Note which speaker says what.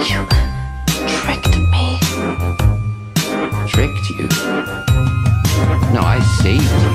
Speaker 1: You tricked me.
Speaker 2: Tricked you? No, I saved you.